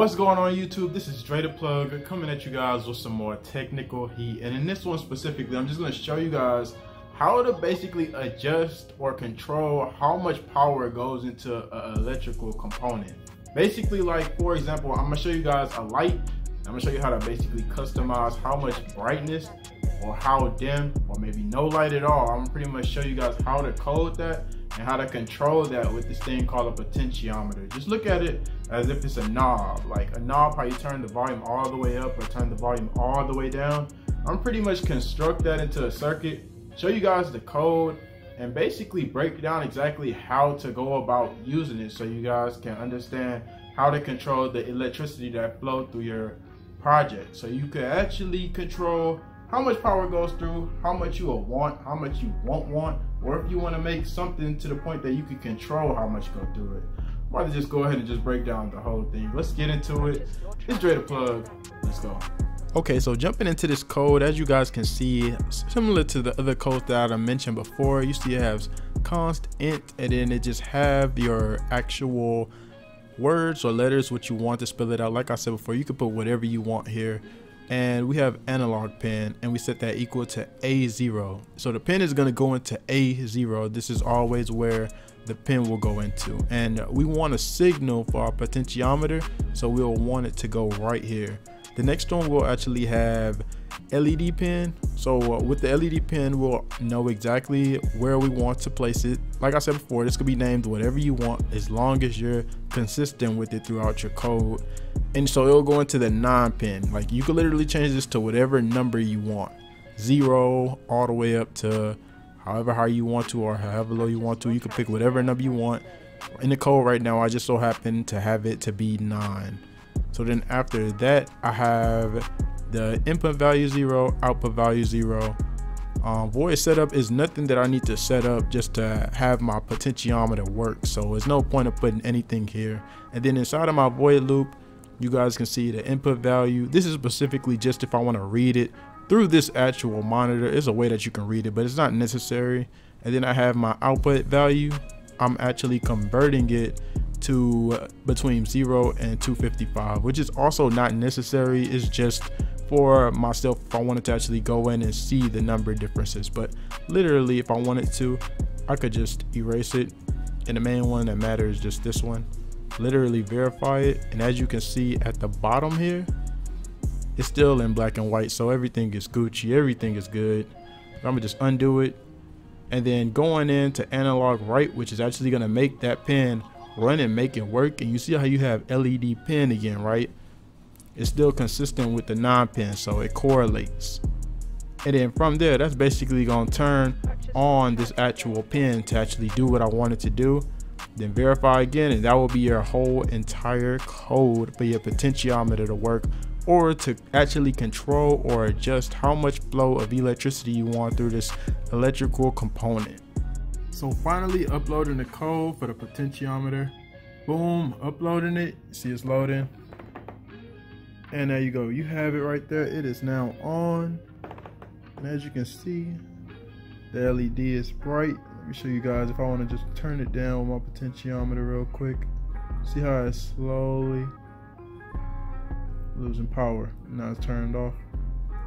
What's going on YouTube? This is Dre the Plug coming at you guys with some more technical heat. And in this one specifically, I'm just gonna show you guys how to basically adjust or control how much power goes into an electrical component. Basically, like for example, I'm gonna show you guys a light. I'm gonna show you how to basically customize how much brightness or how dim or maybe no light at all. I'm pretty much show you guys how to code that and how to control that with this thing called a potentiometer. Just look at it as if it's a knob, like a knob how you turn the volume all the way up or turn the volume all the way down. I'm pretty much construct that into a circuit, show you guys the code, and basically break down exactly how to go about using it so you guys can understand how to control the electricity that flow through your project. So you can actually control how much power goes through, how much you will want, how much you won't want, or if you want to make something to the point that you can control how much go through it. About to just go ahead and just break down the whole thing. Let's get into it. It's Dre the Plug. Let's go. Okay, so jumping into this code, as you guys can see, similar to the other codes that I mentioned before, you see it has const int and then it just have your actual words or letters what you want to spell it out. Like I said before, you can put whatever you want here and we have analog pin and we set that equal to A0. So the pin is gonna go into A0. This is always where the pin will go into. And we want a signal for our potentiometer. So we'll want it to go right here. The next one will actually have LED pin. So uh, with the LED pin, we'll know exactly where we want to place it. Like I said before, this could be named whatever you want as long as you're consistent with it throughout your code. And so it'll go into the nine pin. Like you can literally change this to whatever number you want. Zero all the way up to however high you want to or however low you want to. You can pick whatever number you want. In the code right now, I just so happen to have it to be nine. So then after that, I have the input value zero, output value zero. Um, void setup is nothing that I need to set up just to have my potentiometer work. So there's no point of putting anything here. And then inside of my void loop, you guys can see the input value. This is specifically just if I want to read it through this actual monitor. It's a way that you can read it, but it's not necessary. And then I have my output value. I'm actually converting it to uh, between 0 and 255 which is also not necessary it's just for myself if I wanted to actually go in and see the number differences. But literally, if I wanted to, I could just erase it. And the main one that matters is just this one. Literally verify it. And as you can see at the bottom here, it's still in black and white. So everything is Gucci, everything is good. I'm gonna just undo it. And then going into analog write, which is actually gonna make that pin run and make it work. And you see how you have LED pin again, right? It's still consistent with the nine pin so it correlates. And then from there that's basically going to turn on this actual pin to actually do what I wanted to do. Then verify again and that will be your whole entire code for your potentiometer to work or to actually control or adjust how much flow of electricity you want through this electrical component. So finally uploading the code for the potentiometer. Boom uploading it see it's loading and there you go. You have it right there. It is now on. And as you can see the LED is bright. Let me show you guys if I want to just turn it down with my potentiometer real quick. See how it's slowly losing power. Now it's turned off.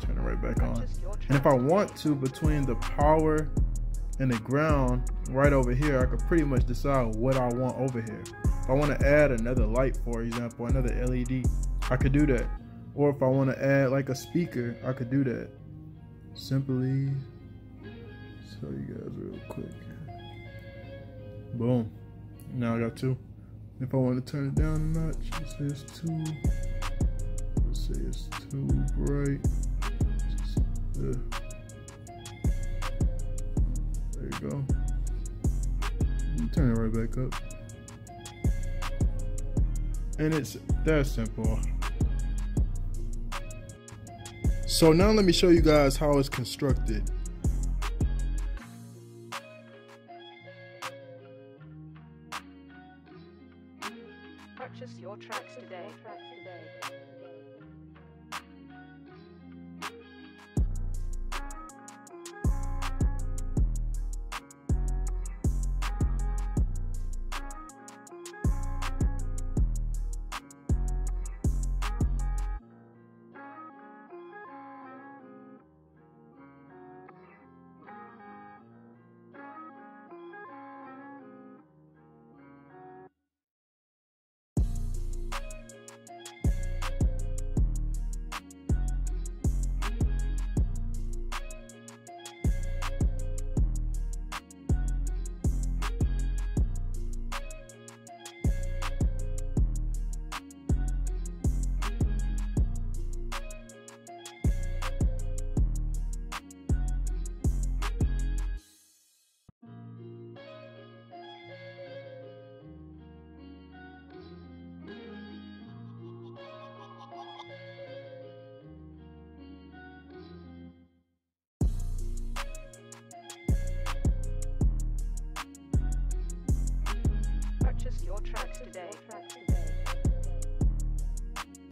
Turn it right back on. And if I want to between the power and the ground right over here I could pretty much decide what I want over here. If I want to add another light for example another LED I could do that. Or if I want to add like a speaker, I could do that. Simply show you guys real quick. Boom. Now I got two. If I want to turn it down a notch, say it's too, let's say it's too bright. uh, there you go. Turn it right back up. And it's that simple. So now let me show you guys how it's constructed. Purchase your tracks today.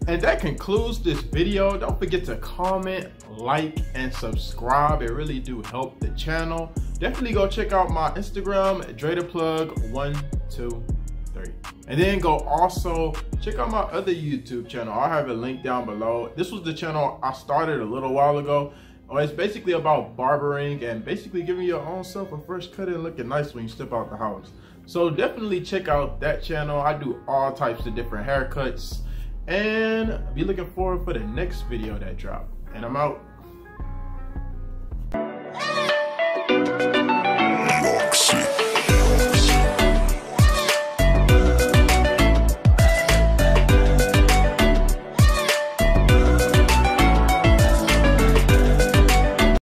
And that concludes this video. Don't forget to comment, like, and subscribe. It really do help the channel. Definitely go check out my Instagram, DreDaPlug123. And then go also check out my other YouTube channel. I'll have a link down below. This was the channel I started a little while ago. Oh, it's basically about barbering and basically giving your own self a fresh cut and looking nice when you step out the house. So definitely check out that channel. I do all types of different haircuts and be looking forward for the next video that drop. And I'm out.